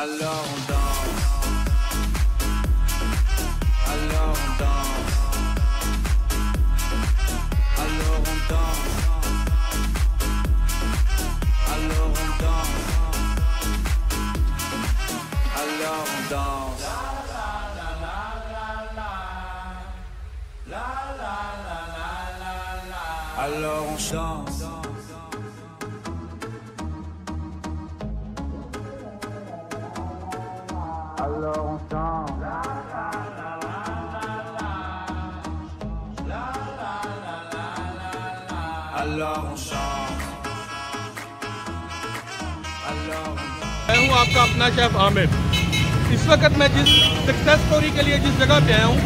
Alors on danse. Alors on danse. Alors on danse. Alors on danse. Alors on danse. Alors on danse. Alors on chante. Alors on मैं हूँ आपका अपना chef Aamir. इस वक्त मैं जिस सक्सेस स्टोरी के लिए जिस जगह पे आया हूँ,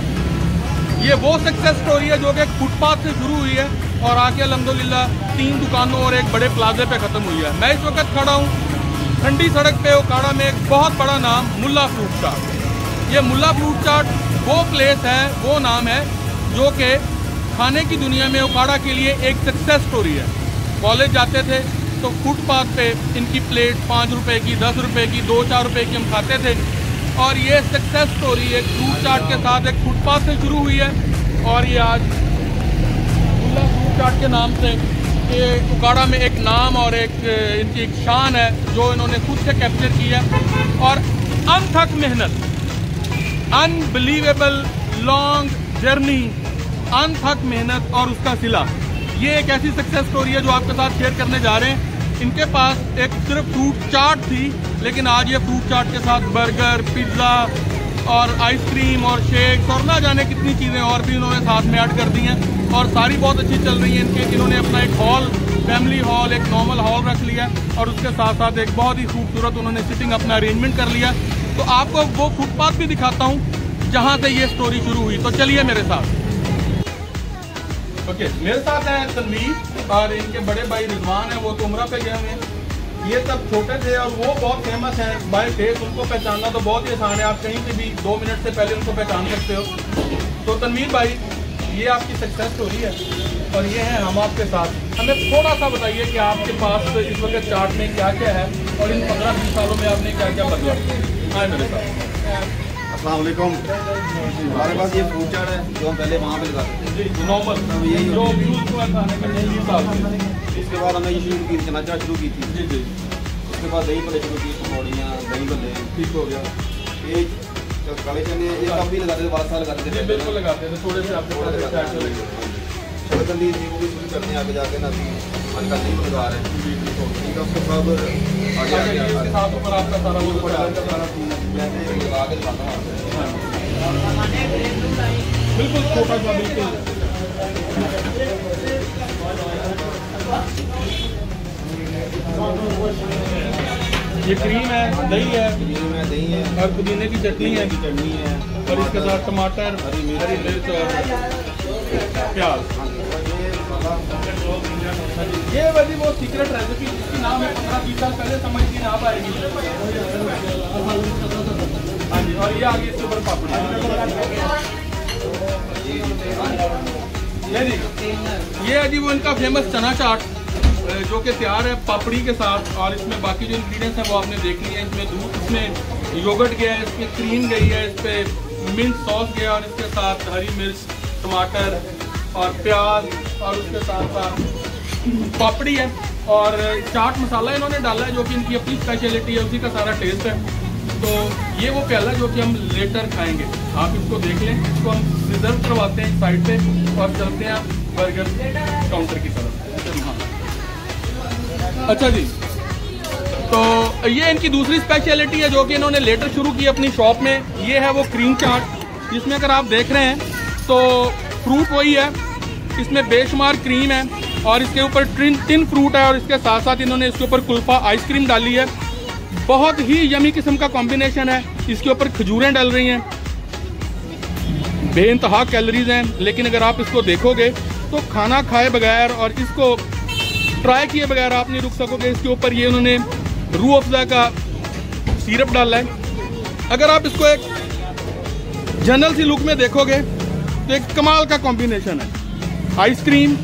ये वो सक्सेस स्टोरी है जो कि फुटपाथ से शुरू हुई है और आके अलहमदुलिल्लाह तीन दुकानों और एक बड़े प्लाजे पे ख़त्म हुई है। मैं इस वक्त खड़ा हूँ ठंडी सड़क पे ओकाड़ा में एक बहुत बड़ा नाम, मुल्ला फ्रूट चाट ये मुल्ला फ्रूट चाट वो प्लेस है, वो नाम है जो कि खाने की दुनिया में ओकाड़ा के लिए एक सक्सेस स्टोरी है। कॉलेज जाते थे तो फुटपाथ पे इनकी प्लेट पाँच रुपए की, दस रुपए की, दो चार रुपए की हम खाते थे। और ये सक्सेस स्टोरी एक फ्रूट चाट के साथ एक फुटपाथ से शुरू हुई है। और ये आज मुल्ला फ्रूट चाट के नाम से ये उकाड़ा में एक नाम और एक, इनकी एक शान है, जो इन्होंने खुद से कैप्चर की है। और अनथक मेहनत अनबिलीवेबल लॉन्ग जर्नी अनथक मेहनत और उसका सिला। ये एक ऐसी सक्सेस स्टोरी है जो आपके साथ शेयर करने जा रहे हैं। इनके पास एक सिर्फ़ फ्रूट चाट थी, लेकिन आज ये फ्रूट चाट के साथ बर्गर पिज़्ज़ा और आइसक्रीम और शेक्स और ना जाने कितनी चीज़ें और भी इन्होंने साथ में ऐड कर दी हैं। और सारी बहुत अच्छी चल रही हैं इनके। इन्होंने अपना एक हॉल फैमिली हॉल एक नॉर्मल हॉल रख लिया और उसके साथ साथ एक बहुत ही खूबसूरत उन्होंने सिटिंग अपना अरेंजमेंट कर लिया तो आपको वो फुटपाथ भी दिखाता हूँ जहाँ से ये स्टोरी शुरू हुई। तो चलिए मेरे साथ। ओके मेरे साथ है तनवीर, और इनके बड़े भाई रिजवान है, वो तो उम्र पे गए हुए हैं। ये सब छोटे थे और वो बहुत फ़ेमस हैं बाय फेस उनको पहचानना तो बहुत ही आसान है, आप कहीं से भी दो मिनट से पहले उनको पहचान सकते हो। तो तनवीर भाई, ये आपकी सक्सेस स्टोरी है, और ये है हम आपके साथ। हमें थोड़ा सा बताइए कि आपके पास इस वक्त चार्ट में क्या क्या है, और इन पंद्रह बीस सालों में आपने क्या क्या बदला? आए मेरे साथ। अस्सलाम हमारे पास ये फ्रूट चाट है जो हम पहले वहाँ पे लगाते थे नॉर्मल यही से इसके बाद हमने ये शुरू की चना चाट शुरू की थी। जी जी। उसके बाद दही भल्ले शुरू की पकौड़ियाँ दही भल्ले ठीक हो गया। ये काले चने ये कब भी लगाते थे बारह साल लगाते थे। बिल्कुल लगाते थे थोड़े से आपके पास एक चाट थी। वो भी शुरू करते हैं आगे जाके ना अभी हल्का नहीं लगा रहे हैं। ठीक है उसके बाद आगे आगे आपका सारा हूँ बिल्कुल छोटा सा बिल्कुल ये क्रीम है दही है। ये में दही है। और पुदीने की चटनी है। की चटनी है। और इसके साथ टमाटर हरी मिर्च। हरी मिर्च और प्याज। ये वाली वो सीक्रेट रेसिपी जिसकी नाम है पंद्रह बीस साल पहले समझ की ना पाएगी हाँ और ये पापड़ी ये है जी वो इनका फ़ेमस चना चाट जो कि तैयार है पापड़ी के साथ, और इसमें बाकी जो इंग्रेडिएंट्स हैं वो आपने देख लिए हैं। इसमें दूध, इसमें योगर्ट गया है इसमें क्रीम गई है, इस पर मिंट सॉस गया, और इसके साथ हरी मिर्च, टमाटर, और प्याज, और उसके साथ साथ पापड़ी है। और चाट मसाला इन्होंने डाला है, जो कि इनकी अपनी स्पेशलिटी है, उसी का सारा टेस्ट है। तो ये वो प्याला जो कि हम लेटर खाएँगे। आप इसको देख लें, इसको हम रिज़र्व करवाते हैं साइड पे और चलते हैं बर्गर काउंटर की तरफ़। हाँ। अच्छा जी तो ये इनकी दूसरी स्पेशलिटी है जो कि इन्होंने लेटर शुरू की अपनी शॉप में। ये है वो क्रीम चाट जिसमें अगर आप देख रहे हैं तो फ्रूट वही है, इसमें बेशुमार क्रीम है और इसके ऊपर टिन टिन फ्रूट है और इसके साथ साथ इन्होंने इसके ऊपर कुल्फा आइसक्रीम डाली है। बहुत ही यमी किस्म का कॉम्बिनेशन है। इसके ऊपर खजूरें डल रही हैं। बेइंतहा कैलोरीज हैं, लेकिन अगर आप इसको देखोगे तो खाना खाए बगैर और इसको ट्राई किए बगैर आप नहीं रुक सकोगे। इसके ऊपर ये उन्होंने रू अफ़ज़ा का सिरप डाला है। अगर आप इसको एक जनरल सी लुक में देखोगे तो एक कमाल का कॉम्बिनेशन है। आइसक्रीम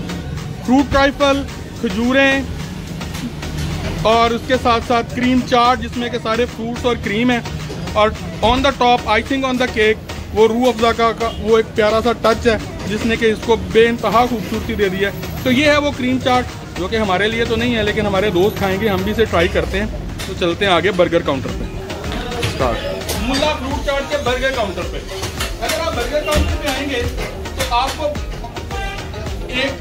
फ्रूट ट्राइफल खजूरें और उसके साथ साथ क्रीम चाट जिसमें के सारे फ्रूट्स और क्रीम है। और on the top I think on the cake वो रू अफ़ज़ा का, वो एक प्यारा सा टच है जिसने कि इसको बेनतहा खूबसूरती दे दी है। तो ये है वो क्रीम चाट जो कि हमारे लिए तो नहीं है लेकिन हमारे दोस्त खाएँगे हम भी इसे ट्राई करते हैं। तो चलते हैं आगे बर्गर काउंटर पे। स्टार्ट मुल्ला फ्रूट चाट के बर्गर काउंटर पे। अगर आप बर्गर काउंटर पे आएँगे तो आपको एक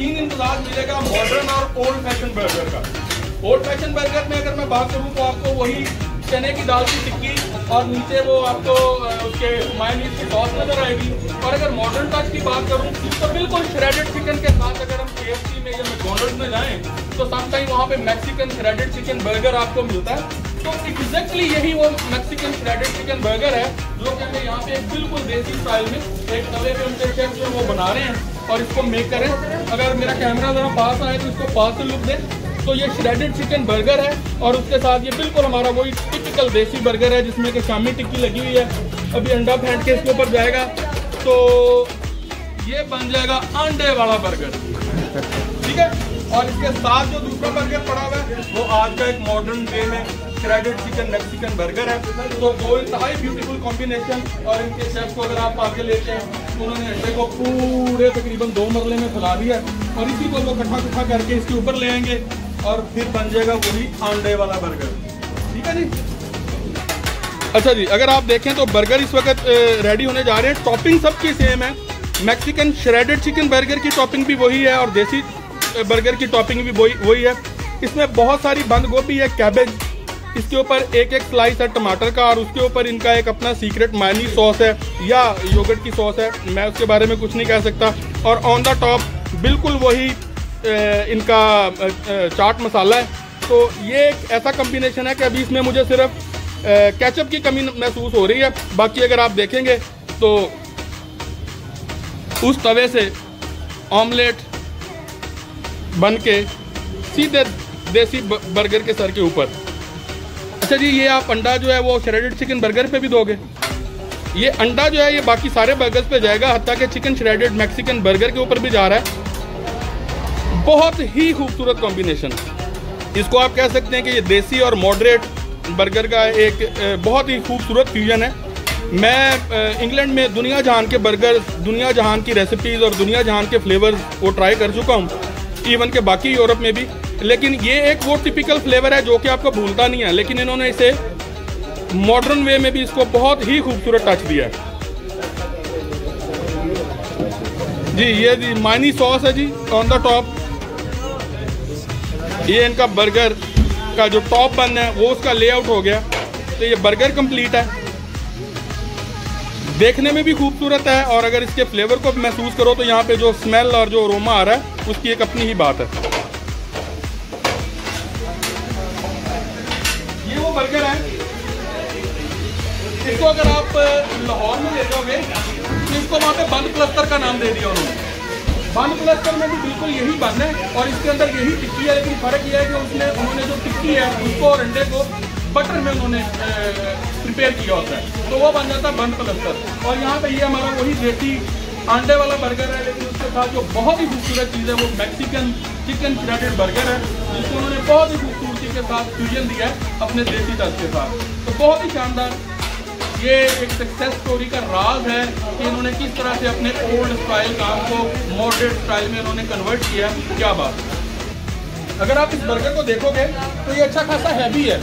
इंतज़ार मिलेगा मॉडर्न और ओल्ड फ़ैशन बर्गर का। ओल्ड फ़ैशन बर्गर में अगर मैं बात करूँ तो आपको वही चने की दाल की टिक्की और नीचे वो आपको उसके मायनीस की सॉस नज़र आएगी। और अगर मॉडर्न टच की बात करूँ तो बिल्कुल श्रेडेड चिकन के साथ अगर हम के में या मैकडोनल्ड में जाएँ तो समटाइम वहाँ पे मैक्सिकन श्रेडेड चिकन बर्गर आपको मिलता है। तो एग्जैक्टली यही वो मैक्सिकन श्रेडेड चिकन बर्गर है, जो कि हमें यहाँ पे बिल्कुल देसी स्टाइल में एक तवे पे उनके शेफ जो वो बना रहे हैं और इसको मेक करें। अगर मेरा कैमरा ज़रा पास आए तो इसको पास से लुक दें। तो ये श्रेडेड चिकन बर्गर है और उसके साथ ये बिल्कुल हमारा वही टिपिकल देसी बर्गर है जिसमें कि शामी टिक्की लगी हुई है। अभी अंडा फेंट के इसके ऊपर जाएगा तो ये बन जाएगा अंडे वाला बर्गर ठीक है? और इसके साथ जो दूसरा बर्गर पड़ा हुआ है, वो आज का एक मॉडर्न वे में श्रेडेड चिकन मैक्सिकन बर्गर है। तो वो इंतहाई ब्यूटीफुल कॉम्बिनेशन और इनके शेफ को अगर आप आगे लेते हैं तो उन्होंने अंडे को पूरे तकरीबन दो मरले में फैला दिया और इसी को वो कट्ठा कट्ठा करके इसके ऊपर ले आएँगे। और फिर बन जाएगा वही अंडे वाला बर्गर ठीक है जी? अच्छा जी, अगर आप देखें तो बर्गर इस वक्त रेडी होने जा रहे हैं। टॉपिंग सबकी सेम है। मैक्सिकन श्रेडेड चिकन बर्गर की टॉपिंग भी वही है और देसी बर्गर की टॉपिंग भी वही वही है। इसमें बहुत सारी बंद गोभी है कैबेज इसके ऊपर एक एक स्लाइस है टमाटर का और उसके ऊपर इनका एक अपना सीक्रेट मायनी सॉस है या योगर्ट की सॉस है। मैं उसके बारे में कुछ नहीं कह सकता। और ऑन द टॉप बिल्कुल वही इनका चाट मसाला है। तो ये एक ऐसा कम्बिनेशन है कि अभी इसमें मुझे सिर्फ़ कैचअप की कमी महसूस हो रही है। बाकी अगर आप देखेंगे तो उस तवे से ऑमलेट बन के सीधे देसी बर्गर के सर के ऊपर। अच्छा जी, ये आप अंडा जो है, वो श्रेडेड चिकन बर्गर पे भी दोगे। ये अंडा जो है, ये बाकी सारे बर्गर्स पे जाएगा, हत्या के चिकन श्रेडेड मैक्सिकन बर्गर के ऊपर भी जा रहा है। बहुत ही खूबसूरत कॉम्बिनेशन इसको आप कह सकते हैं कि ये देसी और मॉडरेट बर्गर का एक बहुत ही खूबसूरत फ्यूजन है। मैं इंग्लैंड में दुनिया जहान के बर्गर दुनिया जहान की रेसिपीज़ और दुनिया जहान के फ्लेवर वो ट्राई कर चुका हूँ इवन के बाकी यूरोप में भी। लेकिन ये एक वो टिपिकल फ्लेवर है जो कि आपको भूलता नहीं है, लेकिन इन्होंने इसे मॉडर्न वे में भी इसको बहुत ही खूबसूरत टच दिया है। जी, ये जी मानी सॉस है जी ऑन द टॉप ये इनका बर्गर का जो टॉप बन है, वो उसका लेआउट हो गया। तो ये बर्गर कंप्लीट है। देखने में भी खूबसूरत है और अगर इसके फ्लेवर को महसूस करो तो यहाँ पे जो स्मेल और जो रोमा आ रहा है, उसकी एक अपनी ही बात है। ये वो बर्गर है। इसको अगर आप लाहौर में ले जाओगे तो इसको वहाँ पे बंद प्लस्तर का नाम दे दिया उन्होंने। बन प्लस्टर में भी बिल्कुल यही बन है और इसके अंदर यही टिक्की है, लेकिन फ़र्क यह है कि उसने उन्होंने जो टिक्की है, उसको और अंडे को बटर में उन्होंने प्रिपेयर किया होता है। तो वो बन जाता है बन प्लस्टर और यहाँ पे ये हमारा वही देसी अंडे वाला बर्गर है, लेकिन उसके साथ जो बहुत ही खूबसूरत चीज़ है, वो मैक्सिकन चिकन श्रेडेड बर्गर है, जिसको उन्होंने बहुत ही खूबसूरती के साथ फ्यूजन दिया है अपने देसी टच के साथ। तो बहुत ही शानदार ये एक सक्सेस स्टोरी का राज है कि इन्होंने किस तरह से अपने ओल्ड स्टाइल काम को मॉडर्न स्टाइल में इन्होंने कन्वर्ट किया क्या बात। अगर आप इस बर्गर को देखोगे तो ये अच्छा खासा हैवी है।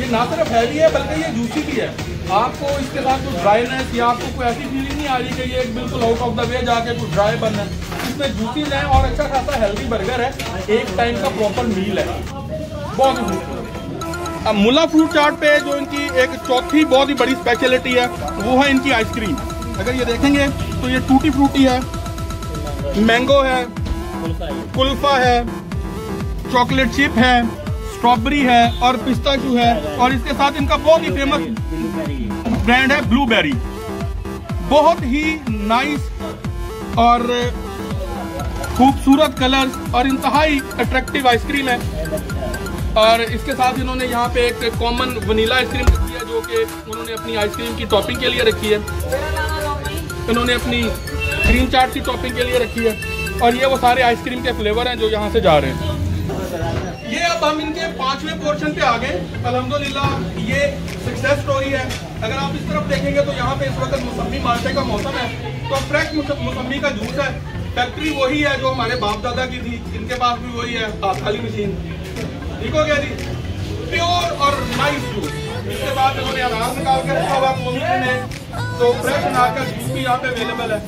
ये ना सिर्फ़ हैवी है, बल्कि ये जूसी भी है। आपको इसके साथ कुछ ड्राईनेस या आपको कोई ऐसी फीलिंग नहीं आ रही कि ये एक बिल्कुल आउट ऑफ़ द वे जाके कुछ ड्राई बन है। इसमें जूसीज है और अच्छा खासा हेल्दी बर्गर है। एक टाइम का प्रॉपर मील है। बहुत खूबसूरत। अब मुला फ्रूट चाट पे जो इनकी एक चौथी बहुत ही बड़ी स्पेशलिटी है, वो है इनकी आइसक्रीम अगर ये देखेंगे तो ये टूटी फ्रूटी है मैंगो है, कुल्फा है चॉकलेट चिप है स्ट्रॉबेरी है और पिस्ता जो है और इसके साथ इनका बहुत ही फ़ेमस ब्रांड है ब्लूबेरी बहुत ही नाइस और खूबसूरत कलर और इंतहाई अट्रैक्टिव आइसक्रीम है। और इसके साथ इन्होंने यहाँ पे एक कॉमन वनीला आइसक्रीम रखी है जो कि उन्होंने अपनी आइसक्रीम की टॉपिंग के लिए रखी है। इन्होंने अपनी क्रीम चाट की टॉपिंग के लिए रखी है। और ये वो सारे आइसक्रीम के फ्लेवर हैं जो यहाँ से जा रहे हैं। ये अब हम इनके पाँचवें पोर्शन पे आ गए। अल्हम्दुलिल्लाह, ये सक्सेस स्टोरी है। अगर आप इस तरफ़ देखेंगे तो यहाँ पे इस वक्त मौसमी मार्चे का मौसम है। तो फ्रेश मौसमी का जूस है। फैक्ट्री वही है जो हमारे बाप दादा की थी। इनके पास भी वही है। वाली मशीन ठीक हो गया जी? प्योर और नाइस जूस इसके बाद इन्होंने अनार निकाल के रखा हुआ पोमिग्रेनेट है। तो फ्रेश का जूस भी यहाँ पे अवेलेबल है।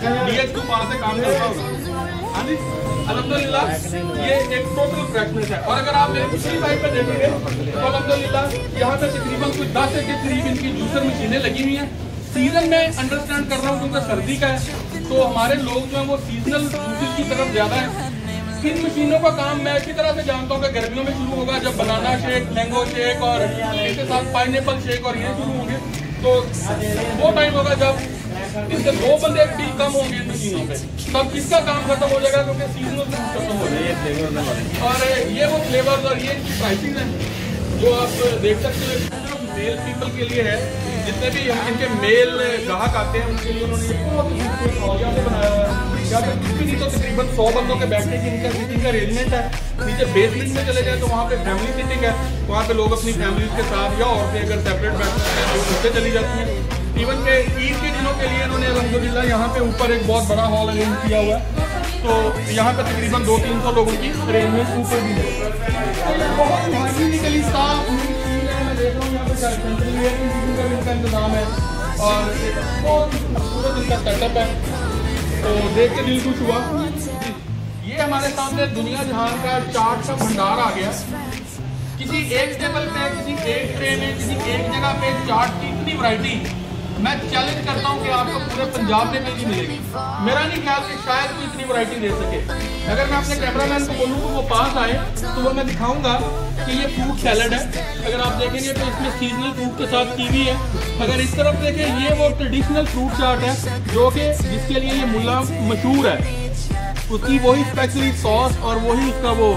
हाँ। अगर आप देखेंगे तो यहाँ पे जूसर लगी हुई सीज़न में अंडरस्टैंड कर रहा हूँ, क्योंकि सर्दी का है। तो हमारे लोग जो है, वो सीजनल की तरफ़ ज़्यादा है। इन मशीनों का काम मैं इसी तरह से जानता हूँ कि गर्मियों में शुरू होगा जब बनाना शेक मैंगो शेक और इसके साथ पाइनएप्पल शेक और ये शुरू होंगे। तो वो टाइम होगा जब इससे दो बंदे भी कम होंगे इन मशीनों पे। तब किसका काम खत्म हो जाएगा? क्योंकि सीजनल खत्म हो जाएगा। और ये वो फ्लेवर्स और ये इनकी प्राइसिंग है जो आप देख सकते हो। मेल पीपल के लिए है। जितने भी इनके मेल ग्राहक आते हैं उनके लिए उन्होंने बहुत ही बनाया हुआ है। यहाँ पे कुछ भी नहीं तो तकरीबन सौ बंदों के बैठने की इनका सीटिंग का अरेंजमेंट है। नीचे बेसमेंट में चले जाए तो वहाँ पे फैमिली सीटिंग है। वहाँ पे लोग अपनी फैमिली के साथ या औरतें अगर सेपरेट बैठते हैं तो उससे चली जाती हैं। इवन के ईद के दिनों के लिए इन्होंने अलहमदिल्ला यहाँ पे ऊपर एक बहुत बड़ा हॉल अरेंज किया हुआ है। तो यहाँ पे तकरीबन दो तीन सौ लोगों की अरेंजमेंट ऊपर भी है। देख रहा हूँ यहाँ पे भी इनका इंतज़ाम है और बहुत खूबसूरत इनका सेटअप है। तो देख के दिल खुश हुआ। ये हमारे सामने दुनिया जहान का चार्ट का भंडार आ गया। किसी एक टेबल पे, किसी एक ट्रे में, किसी एक जगह पे चार्ट की इतनी वैरायटी मैं चैलेंज करता हूँ कि आपको पूरे पंजाब में नहीं मिलेगी। मेरा नहीं ख्याल कि शायद कोई इतनी वैरायटी दे सके। अगर मैं अपने कैमरामैन को बोलूँ तो वो पास आए तो वो मैं दिखाऊँगा। कि ये फ्रूट सैलड है। अगर आप देखेंगे तो इसमें सीजनल फ्रूट के साथ कीवी है। अगर इस तरफ़ देखें ये वो ट्रेडिशनल फ्रूट चाट है जो कि जिसके लिए ये मुला मशहूर है। उसकी वही स्पेशली सॉस और वही उसका वो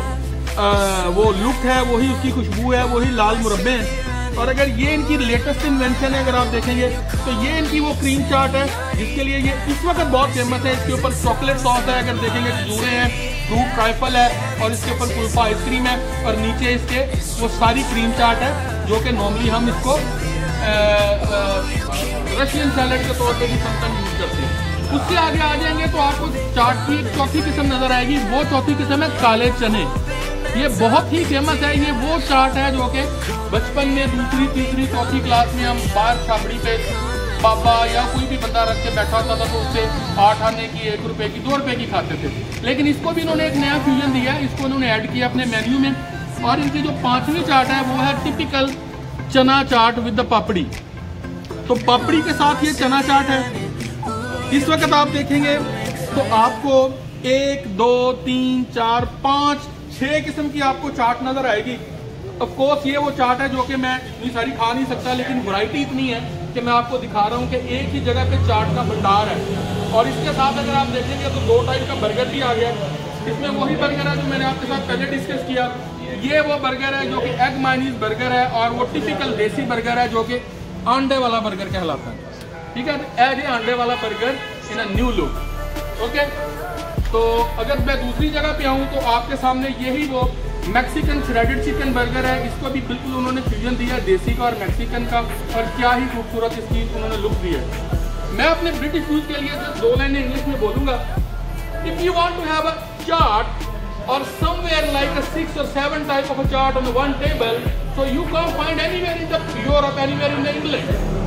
आ, वो लुक है वही उसकी खुशबू है वही लाल मुरब्बे हैं। और अगर ये इनकी लेटेस्ट इन्वेंशन है, अगर आप देखेंगे तो ये इनकी वो क्रीम चाट है, जिसके लिए ये इस वक्त बहुत फ़ेमस है। इसके ऊपर चॉकलेट सॉस है, अगर देखेंगे खजूरे हैं फ्रूट ट्राइफल है, और इसके ऊपर कुल्फा आइसक्रीम है, और नीचे इसके वो सारी क्रीम चाट है, जो कि नॉर्मली हम इसको रशियन सैलड के तौर पर भी समटाइम यूज़ करते हैं। उससे आगे आ जाएँगे तो आपको चाट की एक चौथी किस्म नज़र आएगी। वो चौथी किस्म है काले चने। ये बहुत ही फ़ेमस है, ये वो चाट है जो कि बचपन में दूसरी, तीसरी, चौथी क्लास में हम बाहर छाबड़ी पे पापा या कोई भी बंदा रख के बैठा होता था तो उससे आठ आने की, एक रुपए की, दो रुपए की खाते थे। लेकिन इसको भी इन्होंने एक नया फ्यूजन दिया इसको इन्होंने ऐड किया अपने मेन्यू में। और इनकी जो पांचवी चाट है, वो है टिपिकल चना चाट विद द पापड़ी तो पापड़ी के साथ ये चना चाट है। इस वक्त आप देखेंगे तो आपको एक, दो, तीन, चार, पाँच छह किस्म की आपको चाट नज़र आएगी। ऑफ़ कोर्स ये वो चाट है जो कि मैं इतनी सारी खा नहीं सकता, लेकिन वैरायटी इतनी है कि मैं आपको दिखा रहा हूँ कि एक ही जगह पे चाट का भंडार है। और इसके साथ अगर आप देखेंगे तो दो टाइप का बर्गर भी आ गया इसमें वही बर्गर है जो मैंने आपके साथ पहले डिस्कस किया। ये वो बर्गर है जो कि एग माइनीज बर्गर है और वो टिपिकल देसी बर्गर है जो कि अंडे वाला बर्गर कहलाता है। ठीक है? एज ए अंडे वाला burger in a new look okay तो अगर मैं दूसरी जगह पे आऊँ तो आपके सामने यही वो मैक्सिकन श्रेडेड चिकन बर्गर है। इसको भी बिल्कुल उन्होंने फ्यूजन दिया, देसी का और मैक्सिकन का, और क्या ही खूबसूरत इसकी उन्होंने लुक दिया मैं अपने ब्रिटिश यूज़ के लिए दो लाइनें इंग्लिश में बोलूँगा if you want to have a chart or somewhere like a six or seven type of a chart on the one table, so you can't find anywhere in the Europe, anywhere in the England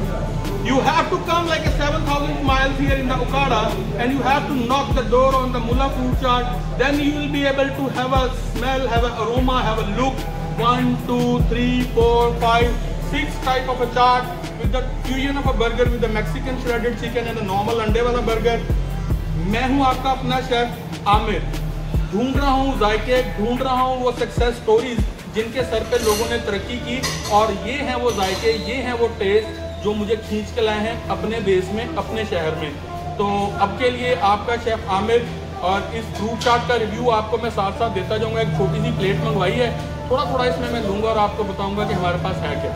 You have to come like a 7,000 miles here in the Okada and you have to knock the door on the Mullah food chart. Then you will be able to have a smell, have an aroma, have a look. One, two, three, four, five, six type of a chart with the fusion of a burger with the Mexican shredded chicken and a normal अंडे वाला burger. मैं हूँ आपका अपना chef Aamir ढूंढ रहा हूँ जायके ढूंढ रहा हूँ वो सक्सेस स्टोरीज जिनके सर पे लोगों ने तरक्की की और ये हैं वो जायके ये हैं वो टेस्ट जो मुझे खींच के लाए हैं अपने देश में, अपने शहर में। तो अब के लिए आपका शेफ आमिर और इस फ्रूट चाट का रिव्यू आपको मैं साथ साथ देता जाऊँगा। एक छोटी सी प्लेट मंगवाई है। थोड़ा थोड़ा इसमें मैं लूँगा और आपको बताऊँगा कि हमारे पास है क्या।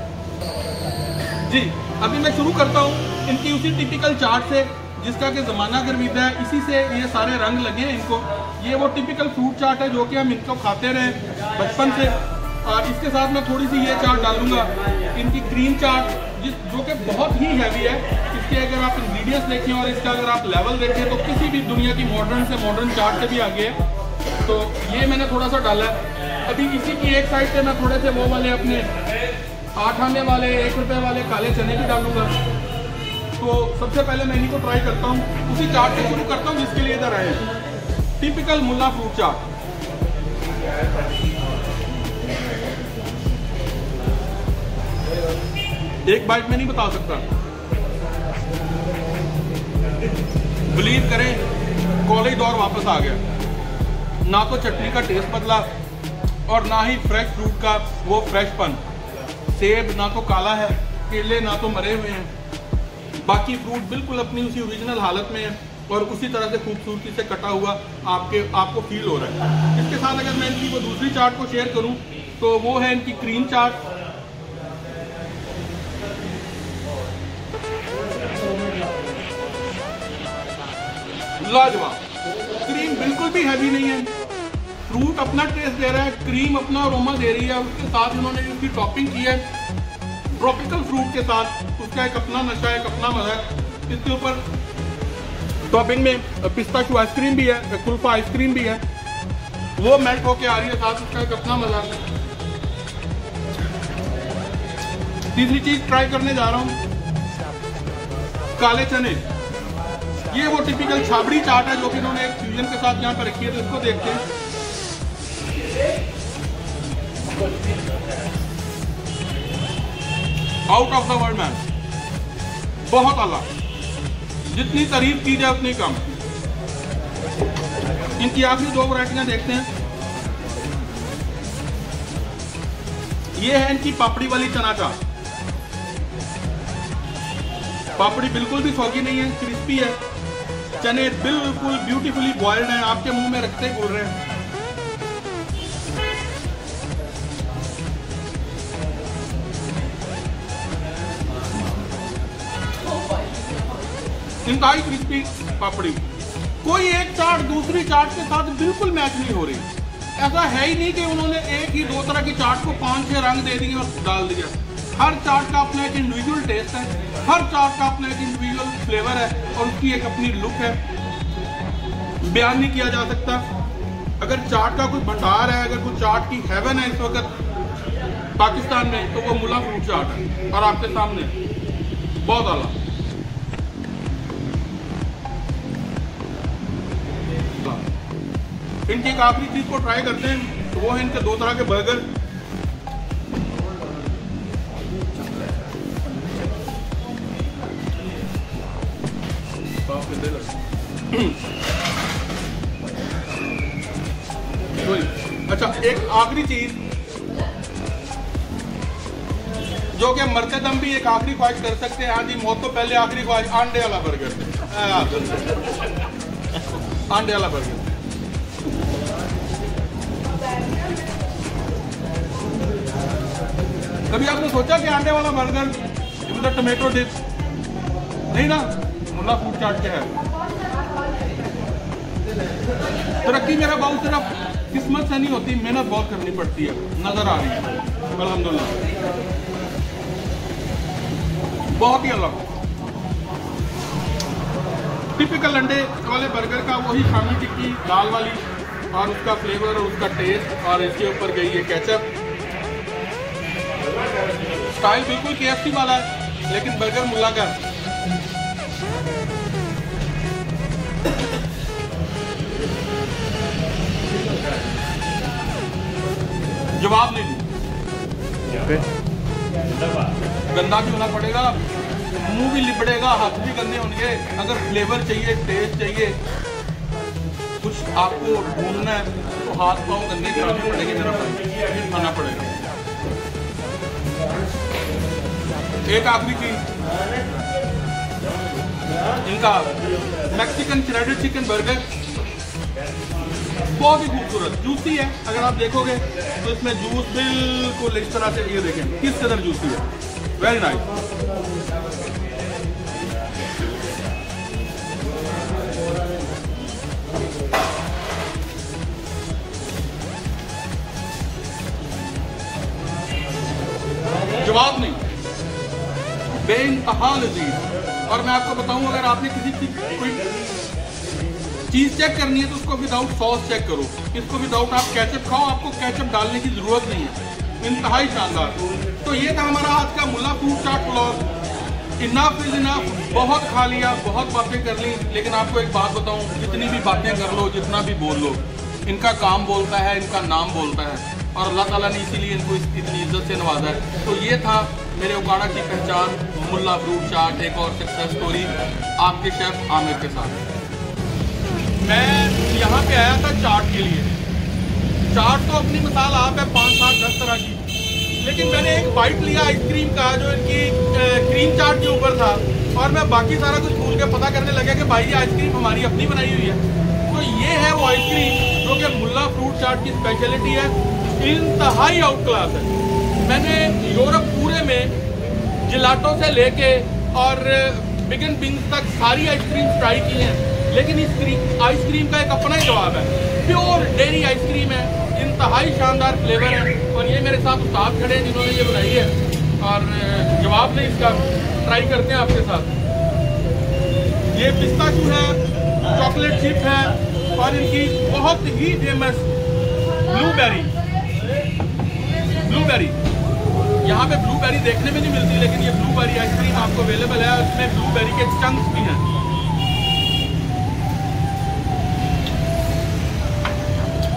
जी, अभी मैं शुरू करता हूँ। इनकी उसी टिपिकल चाट से, जिसका कि ज़माना गर्मीदा है। इसी से ये सारे रंग लगे हैं इनको। ये वो टिपिकल फ्रूट चाट है जो कि हम इनको खाते रहे बचपन से। और इसके साथ मैं थोड़ी सी ये चाट डालूँगा। इनकी क्रीम चाट जिस, जो कि बहुत ही हैवी है, इसके अगर आप इंग्रेडिएंट्स देखें और इसका अगर आप लेवल देखें तो किसी भी दुनिया की मॉडर्न से मॉडर्न चाट से भी आगे है। तो ये मैंने थोड़ा सा डाला है। अभी इसी की एक साइड से मैं थोड़े से वो वाले अपने आठ आने वाले, एक रुपए वाले काले चने भी डालूँगा। तो सबसे पहले मैं इन्हीं को ट्राई करता हूँ। उसी चाट से शुरू करता हूँ जिसके लिए इधर आए टिपिकल मुला फ्रूट चाट एक बाइट में नहीं बता सकता। बिलीव करें कॉलेज दौर वापस आ गया। ना तो चटनी का टेस्ट बदला और ना ही फ्रेश फ्रूट का वो फ्रेशपन सेब ना तो काला है, केले ना तो मरे हुए हैं। बाकी फ्रूट बिल्कुल अपनी उसी ओरिजिनल हालत में है और उसी तरह से खूबसूरती से कटा हुआ आपके, आपको फील हो रहा है। इसके साथ अगर मैं इनकी वो दूसरी चाट को शेयर करूँ तो वो है इनकी क्रीम चाट लाजवाब क्रीम बिल्कुल भी हैवी नहीं है। फ्रूट अपना टेस्ट दे रहा है क्रीम अपना अरोमा दे रही है। उसके साथ इन्होंने उसकी टॉपिंग की है ट्रॉपिकल फ्रूट के साथ, उसका एक अपना नशा, एक अपना मज़ा है। इसके ऊपर टॉपिंग में पिस्ता शू आइसक्रीम भी है कुल्फा आइसक्रीम भी है। वो मेल्ट होके आ रही है, साथ उसका एक अपना मज़ा तीसरी चीज़ ट्राई करने जा रहा हूँ। काले चने। ये वो टिपिकल छाबड़ी चाट है जो कि इन्होंने एक फ्यूजन के साथ यहाँ पर रखी है तो इसको देखते हैं। Out of the world man बहुत अला जितनी तारीफ़ की जाए, उतनी कम। इनकी आखिरी दो वरायटियाँ देखते हैं। ये है इनकी पापड़ी वाली चना चाट। पापड़ी बिल्कुल भी सौगी नहीं है क्रिस्पी है। चने बिल्कुल ब्यूटीफुली बॉइल्ड हैं, आपके मुँह में रखते बोल रहे हैं। इंतहाई क्रिस्पी पापड़ी। कोई एक चाट दूसरी चाट के साथ बिल्कुल मैच नहीं हो रही। ऐसा है ही नहीं कि उन्होंने एक ही, दो तरह की चाट को पाँच छह रंग दे दिए और डाल दिया। हर चाट का अपना एक इंडिविजुअल टेस्ट है, हर चाट का अपना एक फ्लेवर है और उसकी एक अपनी लुक है। बयान नहीं किया जा सकता। अगर चाट का कोई भंडार है, अगर कोई चाट की हेवन है इस वक्त पाकिस्तान में तो वो मुला फ्रूट चाट है। और आपके सामने बहुत आला। इनकी एक आखिरी चीज़ को ट्राई करते हैं तो वो है इनके दो तरह के बर्गर अच्छा एक आखिरी चीज़। जो कि मरते दम भी एक आखिरी ख्वाहिश कर सकते हैं। हाँ जी, मौत तो पहले आखिरी ख्वाहिश, अंडे वाला बर्गर अंडे वाला बर्गर कभी आपने सोचा कि अंडे वाला बर्गर विद टोमेटो डिप नहीं ना? मुला फ़ूड चाट के है। तरक्की मेरा बाबू, सिर्फ़ किस्मत से नहीं होती, मेहनत बहुत करनी पड़ती है। नज़र आ रही है। अलहमदुल्ला। बहुत ही अलग। टिपिकल अंडे वाले बर्गर का वही खामी टिक्की, दाल वाली, और उसका फ्लेवर और उसका टेस्ट और इसके ऊपर गई है केचप स्टाइल बिल्कुल के वाला है, लेकिन बर्गर मुल्ला का जवाब नहीं दी। गंदा भी होना पड़ेगा? मुँह भी लिपड़ेगा हाथ भी गंदे होंगे। अगर फ्लेवर चाहिए टेस्ट चाहिए कुछ आपको ढूंढना है तो हाथ पाँव गंदे कराने पड़ेंगे मेरा फिर खाना पड़ेगा। एक आखिरी चीज़। इनका मैक्सिकन क्रेडिट चिकन बर्गर बहुत ही खूबसूरत जूसी है, अगर आप देखोगे तो इसमें जूस बिल्कुल इस तरह से, ये देखें, किस कदर जूसी है। वेरी नाइस जवाब नहीं। लजीज और मैं आपको बताऊँ, अगर आपने किसी कोई चीज़ चेक करनी है तो उसको विदाउट सॉस चेक करो। इसको विदाउट आप कैचअप खाओ, आपको कैचअप डालने की ज़रूरत नहीं है। इंतहाई शानदार। तो ये था हमारा आज का Mulla fruit chaat blog enough is enough बहुत खा लिया, बहुत बातें कर ली। लेकिन आपको एक बात बताऊँ, जितनी भी बातें कर लो, जितना भी बोल लो, इनका काम बोलता है, इनका नाम बोलता है। और अल्लाह ताला ने इसीलिए इनको इतनी इज़्ज़त से नवाजा है। तो ये था मेरे उगाड़ा की पहचान मुल्ला फ्रूट चाट, एक और सक्सेस स्टोरी आपके शेफ आमिर के साथ। मैं यहाँ पे आया था चाट के लिए। चाट तो अपनी मिसाल आप है, पाँच सात, दस तरह की। लेकिन मैंने एक बाइट लिया आइसक्रीम का, जो इनकी क्रीम चाट के ऊपर था। और मैं बाकी सारा कुछ भूल के पता करने लगा कि भाई, ये आइसक्रीम हमारी अपनी बनाई हुई है। तो ये है वो आइसक्रीम जो कि मुल्ला फ्रूट चाट की स्पेशलिटी है। इंतहाई आउट क्लास है। मैंने यूरोप पूरे में जिलाटो से लेके और बिगन बिंग्स तक सारी आइसक्रीम ट्राई की हैं। लेकिन इस आइसक्रीम का एक अपना ही जवाब है। प्योर डेयरी आइसक्रीम है। इंतहाई शानदार फ्लेवर है। और ये मेरे साथ उस्ताद खड़े हैं जिन्होंने ये बनाई है। और जवाब नहीं इसका। ट्राई करते हैं आपके साथ। ये पिस्ताचू है, चॉकलेट चिप है, और इनकी बहुत ही फ़ेमस ब्लूबेरी। ब्लूबेरी। यहाँ पे ब्लूबेरी देखने में नहीं मिलती, लेकिन ये ब्लूबेरी आइसक्रीम आपको अवेलेबल है और इसमें ब्लूबेरी के चंक्स भी हैं।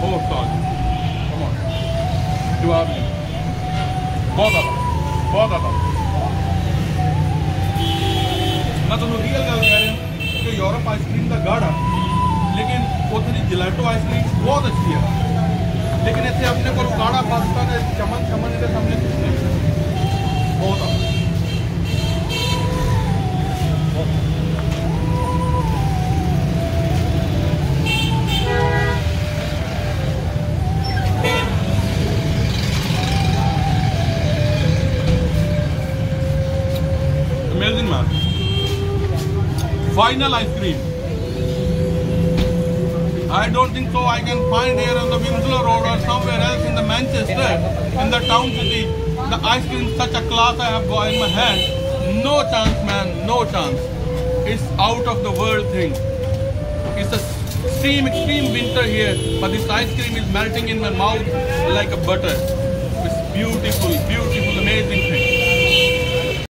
oh बहुत बहुत मैं तो रियल गल कह रहा हूँ कि यूरोप आइसक्रीम का गढ़। है लेकिन उतनी जिलाटो आइसक्रीम बहुत अच्छी है। लेकिन इतने अपने को काड़ा पाकिस्तान चमन चमन के सामने कुछ नहीं Amazing man. Final ice cream. I don't think so I can find here on the Winslow Road or somewhere else in the Manchester, in the town city the ice cream such a class I have got in my hand. No chance, man. No chance. It's out of the world thing. It's a extreme, extreme winter here, but this ice cream is melting in my mouth like a butter. It's beautiful, beautiful, amazing thing.